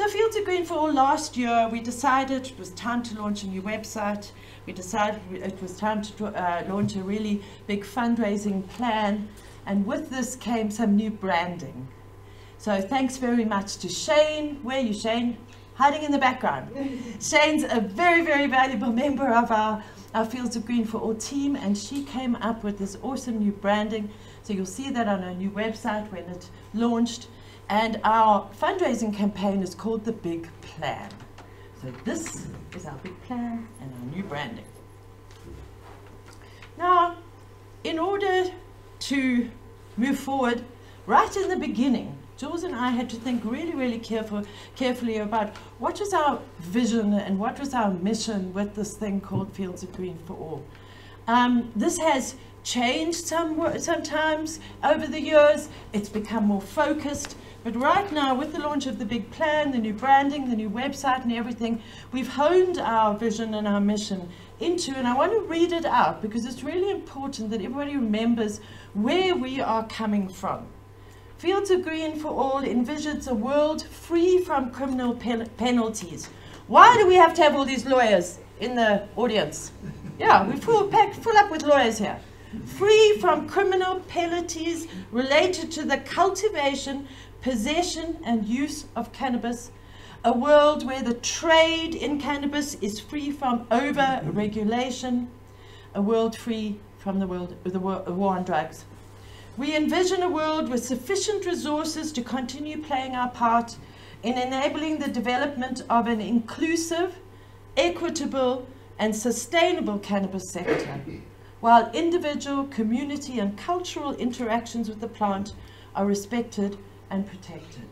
So Fields of Green for All last year, we decided it was time to launch a new website. We decided it was time to uh, launch a really big fundraising plan. And with this came some new branding. So thanks very much to Shane. Where are you, Shane? Hiding in the background. Shane's a very, very valuable member of our, our Fields of Green for All team, and she came up with this awesome new branding. So you'll see that on our new website when it launched. And our fundraising campaign is called The Big Plan. So this is our big plan and our new branding. Now, in order to move forward, right in the beginning, Jules and I had to think really, really careful, carefully about what was our vision and what was our mission with this thing called Fields of Green for All. Um, this has changed some, sometimes over the years. It's become more focused. But right now, with the launch of the big plan, the new branding, the new website and everything, we've honed our vision and our mission into, and I want to read it out because it's really important that everybody remembers where we are coming from. Fields of Green for All envisions a world free from criminal penalties. Why do we have to have all these lawyers in the audience? Yeah, we full, pack, full up with lawyers here. Free from criminal penalties related to the cultivation, possession and use of cannabis, a world where the trade in cannabis is free from over-regulation, a world free from the, world, the war on drugs. We envision a world with sufficient resources to continue playing our part in enabling the development of an inclusive, equitable, and sustainable cannabis sector, while individual, community, and cultural interactions with the plant are respected and protected.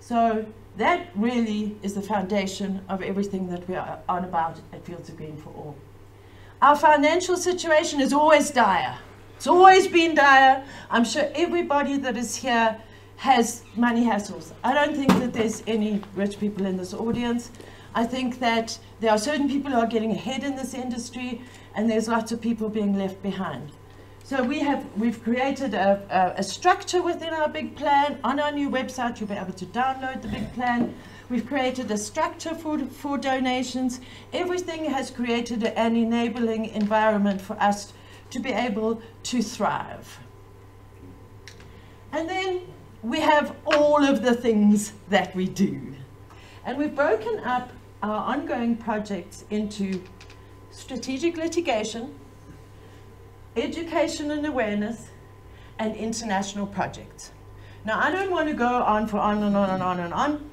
So that really is the foundation of everything that we are on about at Fields of Green for All. Our financial situation is always dire. It's always been dire. I'm sure everybody that is here has money hassles. I don't think that there's any rich people in this audience. I think that there are certain people who are getting ahead in this industry and there's lots of people being left behind. So we have, we've created a, a, a, structure within our big plan. On our new website, you'll be able to download the big plan. We've created a structure for, for donations. Everything has created an enabling environment for us to be able to thrive. And then we have all of the things that we do. And we've broken up our ongoing projects into strategic litigation, education and awareness, and international projects. Now, I don't want to go on for on and on and on and on.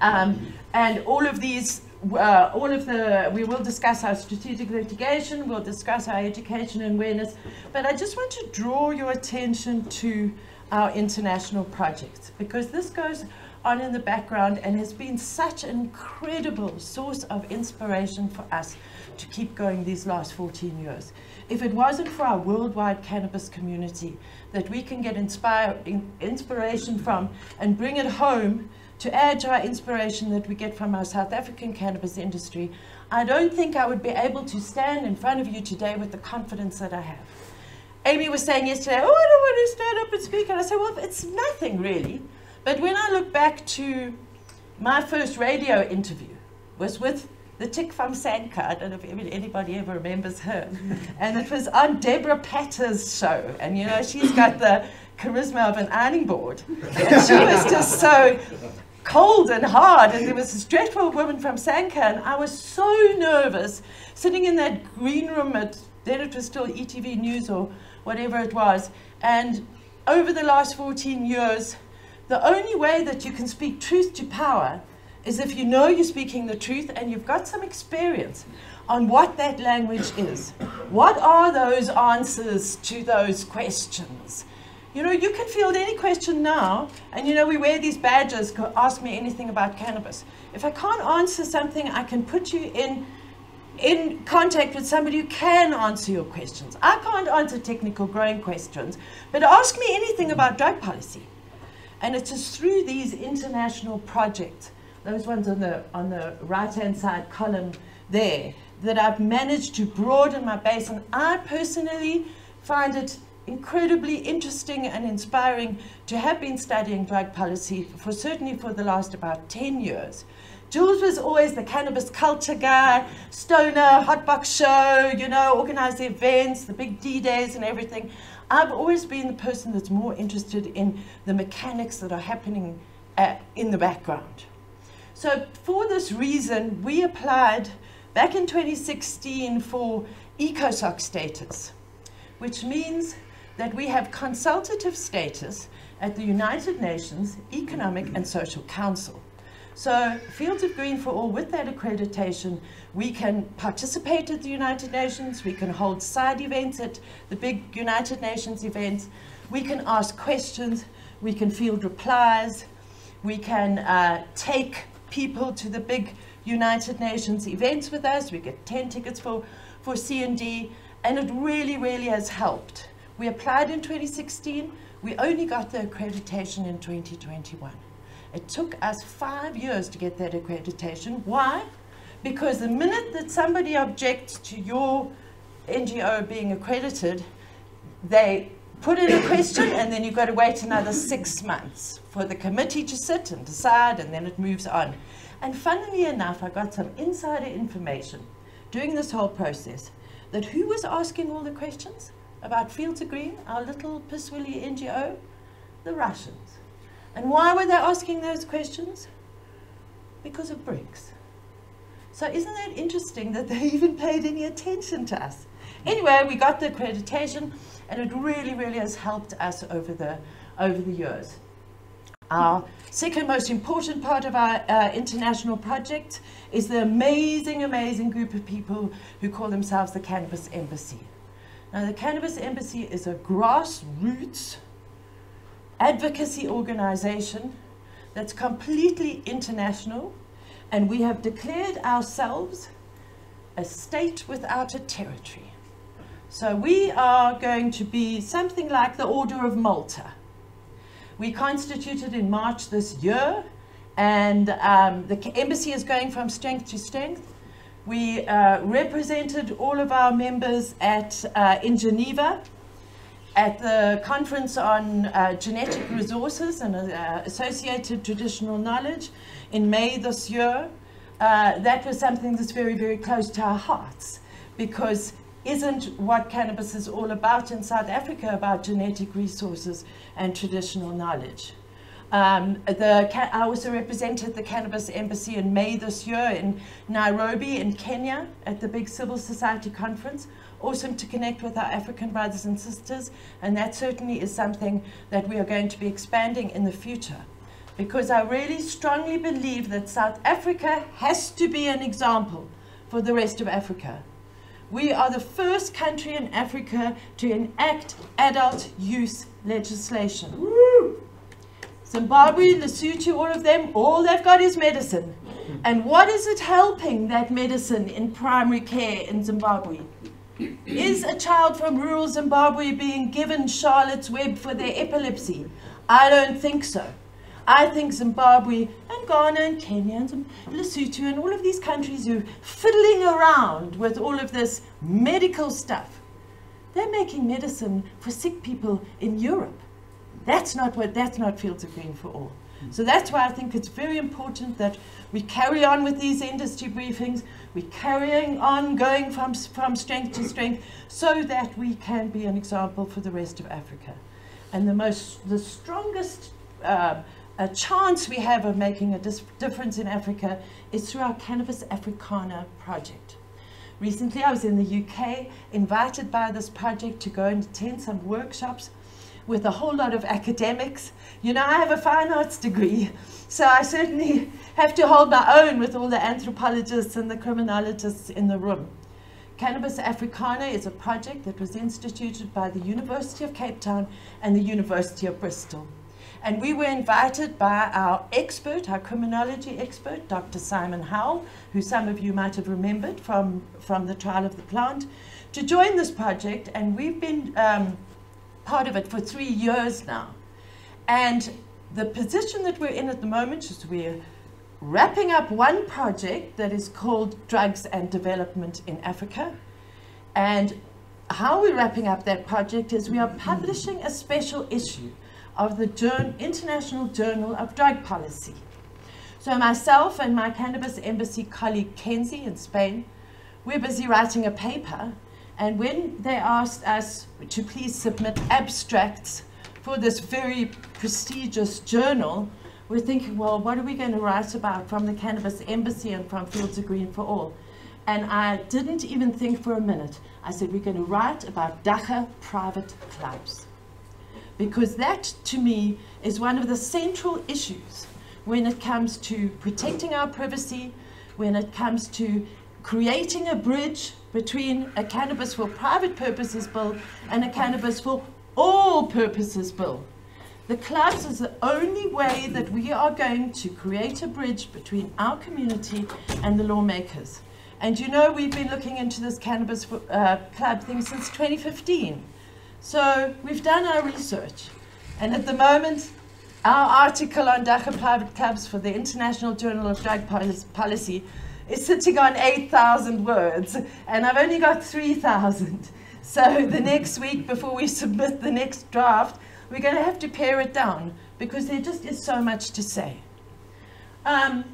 Um, and all of these, uh, all of the, we will discuss our strategic litigation, we'll discuss our education and awareness, but I just want to draw your attention to our international projects because this goes on in the background and has been such an incredible source of inspiration for us to keep going these last 14 years. If it wasn't for our worldwide cannabis community that we can get inspire, in, inspiration from and bring it home to add to our inspiration that we get from our South African cannabis industry, I don't think I would be able to stand in front of you today with the confidence that I have. Amy was saying yesterday, oh, I don't want to stand up and speak. And I said, well, it's nothing really. But when I look back to my first radio interview was with the chick from SANCA. I don't know if anybody ever remembers her. and it was on Debora Patta's show. And you know, she's got the charisma of an ironing board. And she was just so cold and hard. And there was this dreadful woman from SANCA. And I was so nervous sitting in that green room at, then it was still ETV News or whatever it was. And over the last 14 years, the only way that you can speak truth to power is if you know you're speaking the truth and you've got some experience on what that language is. What are those answers to those questions? You know, you can field any question now, and you know, we wear these badges, ask me anything about cannabis. If I can't answer something, I can put you in, in contact with somebody who can answer your questions. I can't answer technical growing questions, but ask me anything about drug policy. And it is through these international projects those ones on the, on the right-hand side column there, that I've managed to broaden my base. And I personally find it incredibly interesting and inspiring to have been studying drug policy for certainly for the last about 10 years. Jules was always the cannabis culture guy, stoner, hotbox show, you know, organize the events, the big D-days and everything. I've always been the person that's more interested in the mechanics that are happening uh, in the background. So for this reason, we applied back in 2016 for ECOSOC status, which means that we have consultative status at the United Nations Economic and Social Council. So Fields of Green for All, with that accreditation, we can participate at the United Nations, we can hold side events at the big United Nations events, we can ask questions, we can field replies, we can uh, take people to the big United Nations events with us, we get 10 tickets for, for CND, and it really, really has helped. We applied in 2016. We only got the accreditation in 2021. It took us five years to get that accreditation. Why? Because the minute that somebody objects to your NGO being accredited, they put in a question and then you've got to wait another six months for the committee to sit and decide and then it moves on. And funnily enough, I got some insider information during this whole process that who was asking all the questions? about Fields of Green, our little Piswilly NGO? The Russians. And why were they asking those questions? Because of BRICS. So isn't that interesting that they even paid any attention to us? Anyway, we got the accreditation and it really, really has helped us over the, over the years. Our second most important part of our uh, international project is the amazing, amazing group of people who call themselves the Cannabis Embassy. Now, the Cannabis Embassy is a grassroots advocacy organization that's completely international, and we have declared ourselves a state without a territory. So we are going to be something like the Order of Malta. We constituted in March this year, and um, the embassy is going from strength to strength. We uh, represented all of our members at, uh, in Geneva at the conference on uh, genetic resources and uh, associated traditional knowledge in May this year. Uh, that was something that's very, very close to our hearts because isn't what cannabis is all about in South Africa about genetic resources and traditional knowledge? Um, the, I also represented the Cannabis Embassy in May this year in Nairobi in Kenya at the big civil society conference. Awesome to connect with our African brothers and sisters, and that certainly is something that we are going to be expanding in the future. Because I really strongly believe that South Africa has to be an example for the rest of Africa. We are the first country in Africa to enact adult use legislation. Woo! Zimbabwe, Lesotho, all of them, all they've got is medicine. And what is it helping that medicine in primary care in Zimbabwe? Is a child from rural Zimbabwe being given Charlotte's Web for their epilepsy? I don't think so. I think Zimbabwe and Ghana and Kenya and Lesotho and all of these countries who are fiddling around with all of this medical stuff, they're making medicine for sick people in Europe. That's not what, that's not Fields of Green for all. So that's why I think it's very important that we carry on with these industry briefings, we're carrying on going from, from strength to strength so that we can be an example for the rest of Africa. And the most, the strongest uh, a chance we have of making a difference in Africa is through our Cannabis Africana project. Recently I was in the UK, invited by this project to go and attend some workshops with a whole lot of academics. You know, I have a fine arts degree, so I certainly have to hold my own with all the anthropologists and the criminologists in the room. Cannabis Africana is a project that was instituted by the University of Cape Town and the University of Bristol. And we were invited by our expert, our criminology expert, Dr. Simon Howell, who some of you might have remembered from, from the trial of the plant, to join this project. And we've been um, part of it for three years now. And the position that we're in at the moment is we're wrapping up one project that is called Drugs and Development in Africa. And how we're wrapping up that project is we are publishing a special issue of the International Journal of Drug Policy. So myself and my Cannabis Embassy colleague Kenzi in Spain, we're busy writing a paper and when they asked us to please submit abstracts for this very prestigious journal, we're thinking, well, what are we going to write about from the Cannabis Embassy and from Fields of Green for All? And I didn't even think for a minute. I said, we're going to write about Dagga private clubs. Because that, to me, is one of the central issues when it comes to protecting our privacy, when it comes to creating a bridge between a cannabis for private purposes bill and a cannabis for all purposes bill. The clubs is the only way that we are going to create a bridge between our community and the lawmakers. And you know, we've been looking into this cannabis uh, club thing since 2015. So we've done our research. And at the moment, our article on Dagga private clubs for the International Journal of Drug Policy is sitting on 8,000 words, and I've only got 3,000. So the next week, before we submit the next draft, we're going to have to pare it down because there just is so much to say. Um,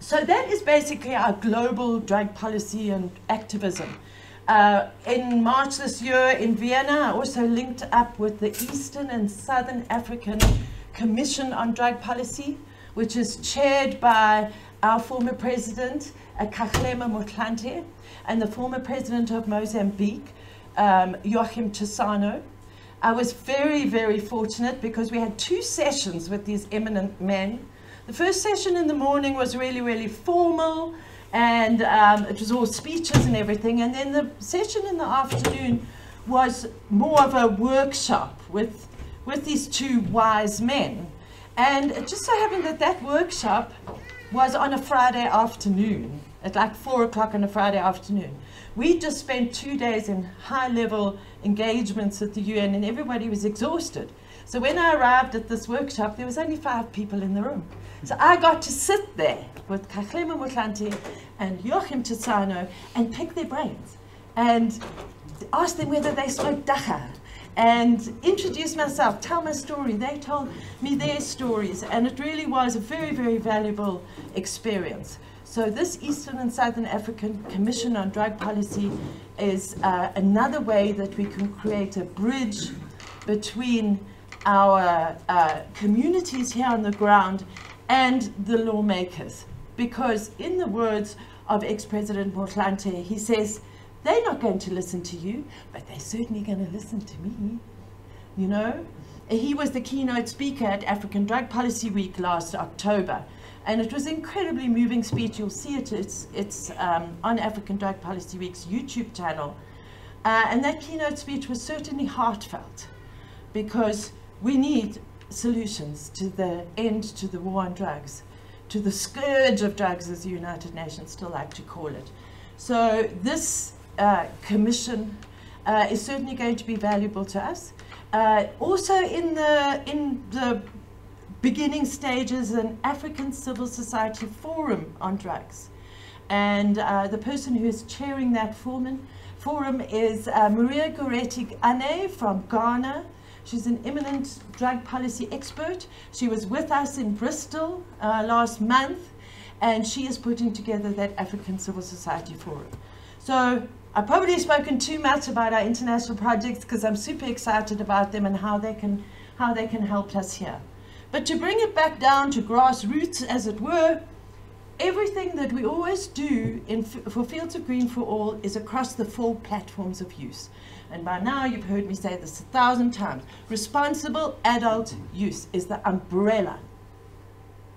so that is basically our global drug policy and activism. Uh, in March this year in Vienna, I also linked up with the Eastern and Southern African Commission on Drug Policy, which is chaired by our former president, uh, Kgalema Motlanthe, and the former president of Mozambique, um, Joaquim Chissano. I was very, very fortunate because we had two sessions with these eminent men the first session in the morning was really, really formal, and um, it was all speeches and everything. And then the session in the afternoon was more of a workshop with, with these two wise men. And it just so happened that that workshop was on a Friday afternoon, at like four o'clock on a Friday afternoon. We just spent two days in high level engagements at the UN, and everybody was exhausted. So when I arrived at this workshop, there was only five people in the room. So I got to sit there with Kgalema Motlanthe and Joaquim Chissano and pick their brains and ask them whether they spoke dagga and introduce myself, tell my story. They told me their stories and it really was a very, very valuable experience. So this Eastern and Southern African Commission on Drug Policy is uh, another way that we can create a bridge between our uh, communities here on the ground and the lawmakers. Because in the words of ex-President Motlanthe, he says, they're not going to listen to you, but they're certainly going to listen to me. You know? He was the keynote speaker at African Drug Policy Week last October. And it was an incredibly moving speech. You'll see it. It's, it's um, on African Drug Policy Week's YouTube channel. Uh, and that keynote speech was certainly heartfelt because we need solutions to the end to the war on drugs, to the scourge of drugs, as the United Nations still like to call it. So this uh, commission uh, is certainly going to be valuable to us. Uh, also in the, in the beginning stages, an African civil society forum on drugs. And uh, the person who is chairing that forum, forum is uh, Maria Goretti Ane from Ghana, She's an eminent drug policy expert. She was with us in Bristol uh, last month, and she is putting together that African Civil Society Forum. So I've probably spoken too much about our international projects because I'm super excited about them and how they can how they can help us here. But to bring it back down to grassroots, as it were, everything that we always do in, for Fields of Green for All is across the four platforms of use. And by now you've heard me say this a thousand times. Responsible adult use is the umbrella.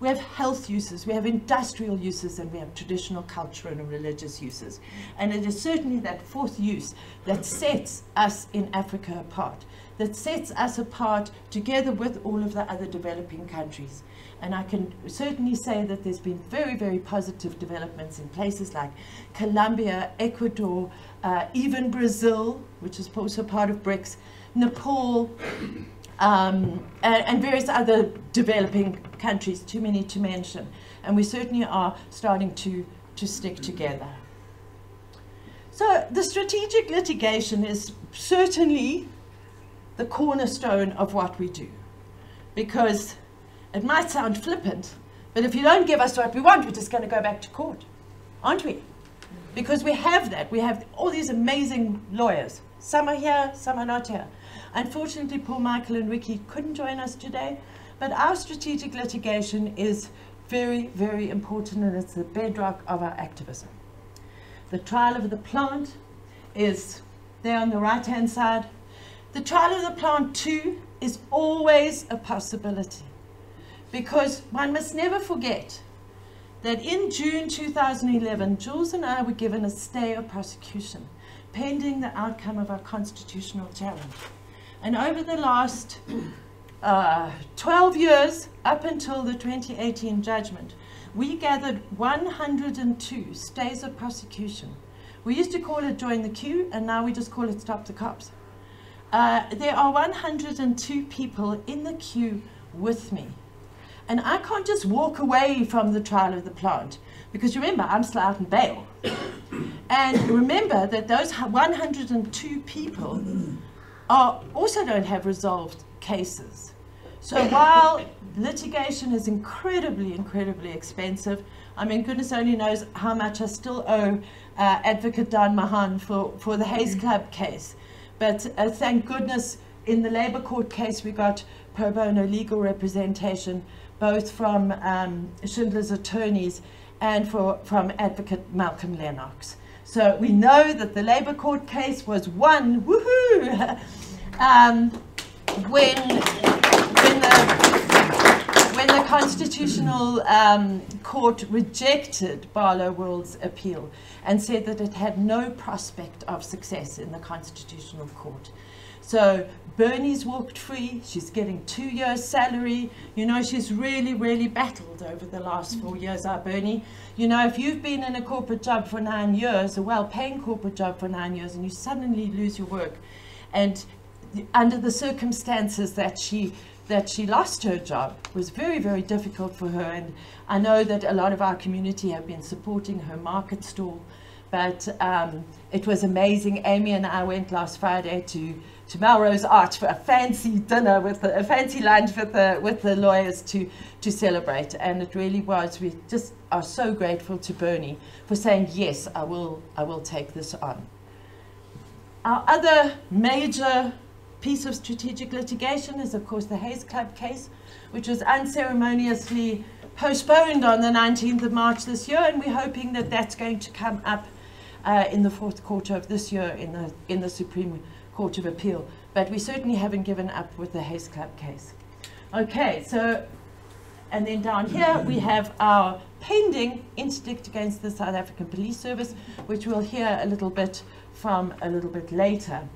We have health uses, we have industrial uses, and we have traditional cultural and religious uses. And it is certainly that fourth use that sets us in Africa apart, that sets us apart together with all of the other developing countries. And I can certainly say that there's been very, very positive developments in places like Colombia, Ecuador, uh, even Brazil, which is also part of BRICS, Nepal, um, and, and, various other developing countries, too many to mention. And we certainly are starting to, to stick together. So the strategic litigation is certainly the cornerstone of what we do. Because it might sound flippant, but if you don't give us what we want, we're just going to go back to court, aren't we? Because we have that. We have all these amazing lawyers. Some are here, some are not here. Unfortunately, Paul Michael and Ricky couldn't join us today, but our strategic litigation is very, very important and it's the bedrock of our activism. The trial of the plant is there on the right hand side. The trial of the plant, too, is always a possibility because one must never forget that in June 2011, Jules and I were given a stay of prosecution pending the outcome of our constitutional challenge. And over the last uh, 12 years, up until the 2018 judgment, we gathered 102 stays of prosecution. We used to call it Join the Queue, and now we just call it Stop the Cops. Uh, there are 102 people in the queue with me. And I can't just walk away from the trial of the plant because remember, I'm still out in bail. and remember that those 102 people are, also don't have resolved cases. So while litigation is incredibly, incredibly expensive, I mean, goodness only knows how much I still owe uh, Advocate Dan Mahan for, for the Haze Club case. But uh, thank goodness in the Labour Court case we got pro bono legal representation both from um, Schindler's attorneys and for, from Advocate Malcolm Lennox. So we know that the Labour Court case was won, woohoo, um, when, when, the, when the Constitutional um, Court rejected Barloworld's appeal and said that it had no prospect of success in the Constitutional Court. So Bernie's walked free. She's getting two years' salary. You know, she's really, really battled over the last four years, our Bernie. You know, if you've been in a corporate job for nine years, a well-paying corporate job for nine years, and you suddenly lose your work, and under the circumstances that she that she lost her job was very, very difficult for her. And I know that a lot of our community have been supporting her market stall. But um, it was amazing. Amy and I went last Friday to, to Melrose Arch for a fancy dinner with the, a fancy lunch with the, with the lawyers to, to celebrate. And it really was. We just are so grateful to Bernie for saying, yes, I will, I will take this on. Our other major piece of strategic litigation is, of course, the Haze Club case, which was unceremoniously postponed on the 19th of March this year, and we're hoping that that's going to come up uh, in the fourth quarter of this year in the, in the Supreme Court of Appeal. But we certainly haven't given up with the Haze Club case. Okay, so, and then down here we have our pending interdict against the South African Police Service, which we'll hear a little bit from a little bit later.